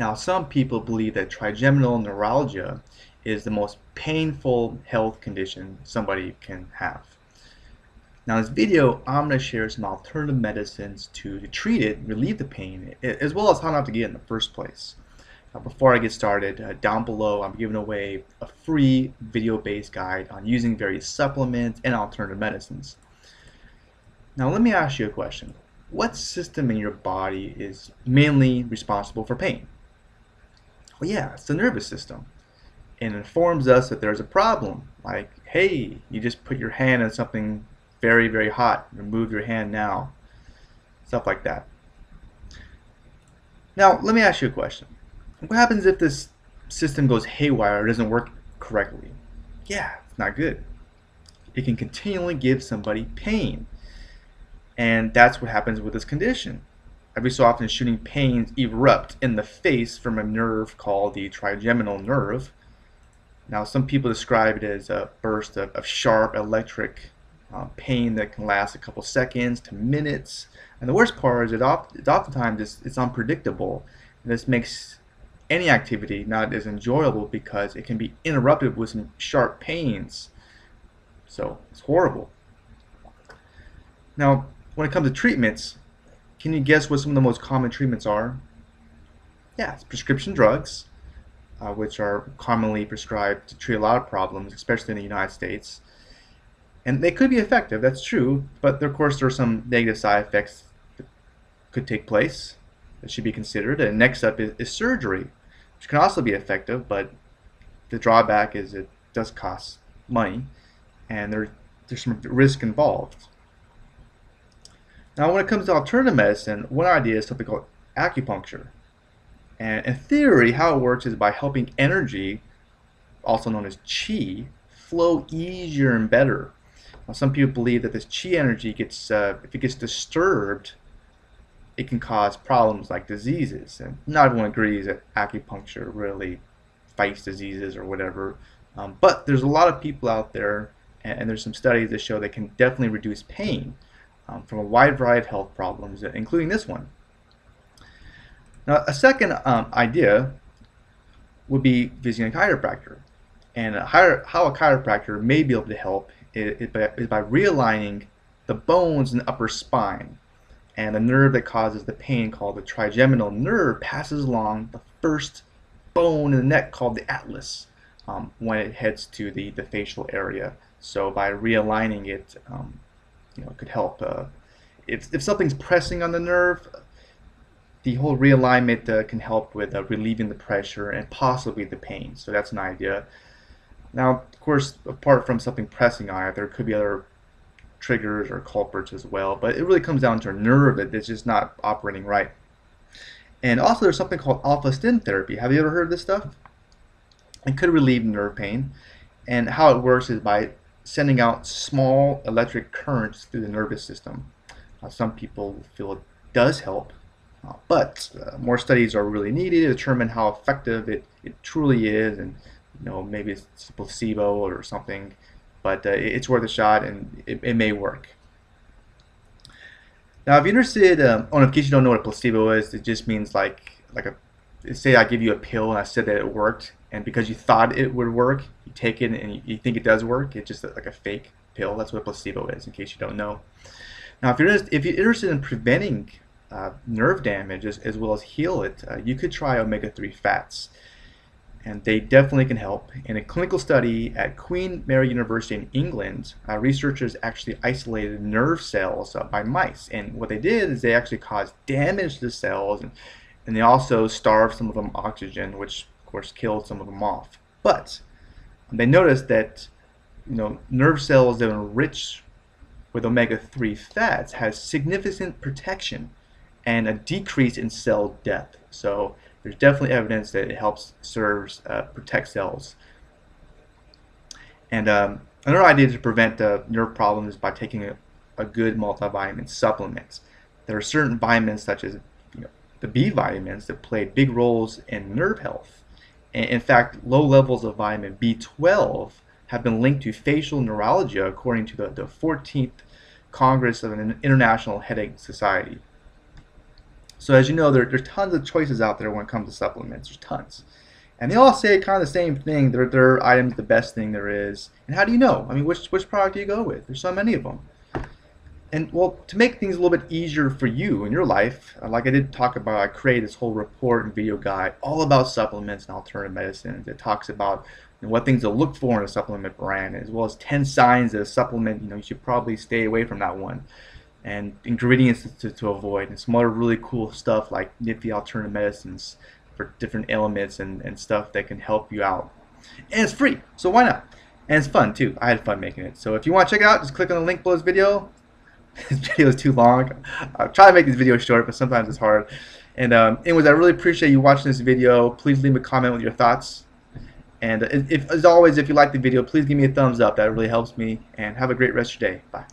Now, some people believe that trigeminal neuralgia is the most painful health condition somebody can have. Now, in this video, I'm going to share some alternative medicines to, treat it, relieve the pain, as well as how not to get it in the first place. Now, before I get started, uh, down below I'm giving away a free video-based guide on using various supplements and alternative medicines. Now, let me ask you a question. What system in your body is mainly responsible for pain? Well, yeah, it's the nervous system. It informs us that there's a problem. Like, hey, you just put your hand on something very, very hot. Remove your hand now. Stuff like that. Now, let me ask you a question. What happens if this system goes haywire or doesn't work correctly? Yeah, it's not good. It can continually give somebody pain. And that's what happens with this condition. Every so often, shooting pains erupt in the face from a nerve called the trigeminal nerve. Now, some people describe it as a burst of, of sharp electric uh, pain that can last a couple seconds to minutes. And the worst part is it, it oftentimes it's, it's unpredictable. And this makes any activity not as enjoyable because it can be interrupted with some sharp pains. So it's horrible. Now, when it comes to treatments, can you guess what some of the most common treatments are? Yeah, it's prescription drugs, uh, which are commonly prescribed to treat a lot of problems, especially in the United States. And they could be effective, that's true, but of course there are some negative side effects that could take place that should be considered. And next up is, is surgery, which can also be effective, but the drawback is it does cost money and there, there's some risk involved. Now when it comes to alternative medicine, one idea is something called acupuncture. And in theory, how it works is by helping energy, also known as qi, flow easier and better. Now, some people believe that this qi energy gets, uh, if it gets disturbed, it can cause problems like diseases. And not everyone agrees that acupuncture really fights diseases or whatever. Um, but there's a lot of people out there, and, and, there's some studies that show they can definitely reduce pain um, from a wide variety of health problems, including this one. Now, a second um, idea would be visiting a chiropractor. And a how a chiropractor may be able to help is by, is by realigning the bones in the upper spine and the nerve that causes the pain called the trigeminal nerve passes along the first bone in the neck called the atlas um, when it heads to the, the facial area. So by realigning it, um, you know, it could help. Uh, if, if something's pressing on the nerve, the whole realignment uh, can help with uh, relieving the pressure and possibly the pain. So that's an idea. Now, of course, apart from something pressing on it, there could be other triggers or culprits as well, but it really comes down to a nerve that is just not operating right. And also there's something called alpha stim therapy. Have you ever heard of this stuff? It could relieve nerve pain. And how it works is by sending out small electric currents through the nervous system. Uh, some people feel it does help, uh, but uh, more studies are really needed to determine how effective it, it truly is and you know maybe it's a placebo or something but uh, it's worth a shot and it, it, may work. Now, if you're interested, um, oh, in case you don't know what a placebo is, it just means like like a say I give you a pill and I said that it worked, and because you thought it would work, you take it and you, think it does work. It's just like a fake pill. That's what a placebo is, in case you don't know. Now, if you're if you're interested in preventing uh, nerve damage as, as, well as heal it, uh, you could try omega-3 fats and they definitely can help. In a clinical study at Queen Mary University in England, uh, researchers actually isolated nerve cells uh, by mice, and what they did is they actually caused damage to the cells, and, and they also starved some of them oxygen, which of course killed some of them off. But they noticed that you know nerve cells that are rich with omega-3 fats has significant protection and a decrease in cell death. So there's definitely evidence that it helps serves uh, protect cells. And um, another idea to prevent uh, nerve problems is by taking a, a, good multivitamin supplement. There are certain vitamins such as you know, the B vitamins that play big roles in nerve health. In fact, low levels of vitamin B12 have been linked to facial neuralgia according to the, the 14th Congress of an International Headache Society. So as you know, there, there's tons of choices out there when it comes to supplements. There's tons. And they all say kind of the same thing. Their, their item's the best thing there is. And how do you know? I mean, which, which product do you go with? There's so many of them. And well, to make things a little bit easier for you in your life, uh, like I did talk about, I created this whole report and video guide all about supplements and alternative medicines. It talks about you know, what things to look for in a supplement brand, as well as 10 signs that a supplement, you know, you should probably stay away from that one. And ingredients to, to avoid, and some other really cool stuff like nifty alternative medicines for different ailments and, and stuff that can help you out. And it's free, so why not? And it's fun too. I had fun making it. So if you want to check it out, just click on the link below this video this video is too long. I try to make these videos short, but sometimes it's hard. And um, anyways, I really appreciate you watching this video. Please leave a comment with your thoughts. And if, as always, if you like the video, please give me a thumbs up. That really helps me. And have a great rest of your day. Bye.